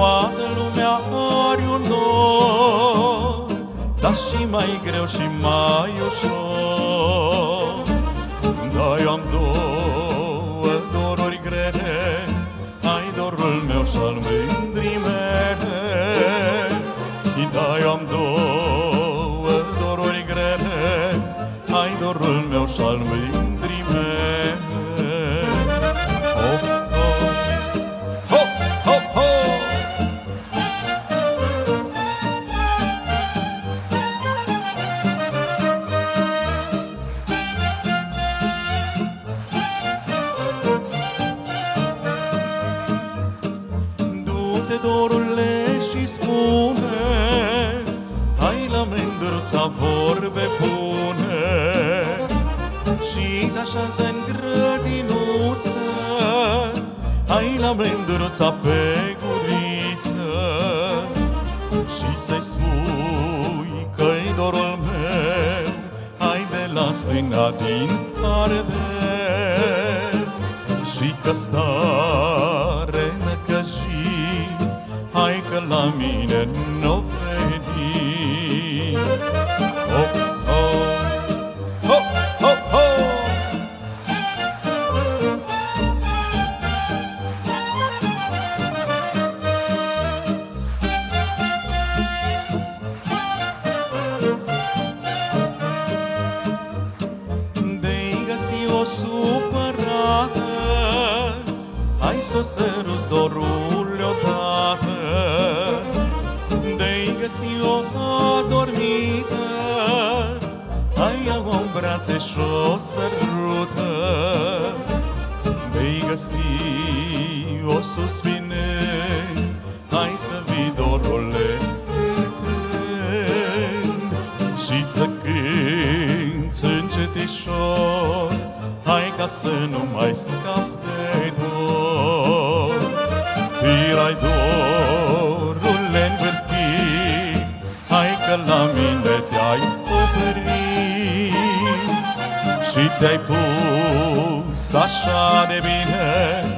Toată lumea are un nor Dar și mai greu și mai ușor. Da, eu am două doruri grele Ai dorul meu și al mândrii mele. Da, eu am două dorule, și spune Hai la mândruța vorbe bune. Și te așează în grădinuță Hai la mândruța pe guriță. Și să-i spui că-i dorul meu Hai de la stânga din Ardeal și că stare Hai că la mine nu veni Hop, hop, hop, hop, hop De-i găsi o supărată Hai să o săruți Hai ia o în brațe și o sărută De-i găsi o suspine. Hai să vii dorule cântând Și să cânți încetișor Hai ca să nu mai scap de dor. Firai dorule învârtit Hai că la mine te-ai oprit Și te-ai pus așa de bine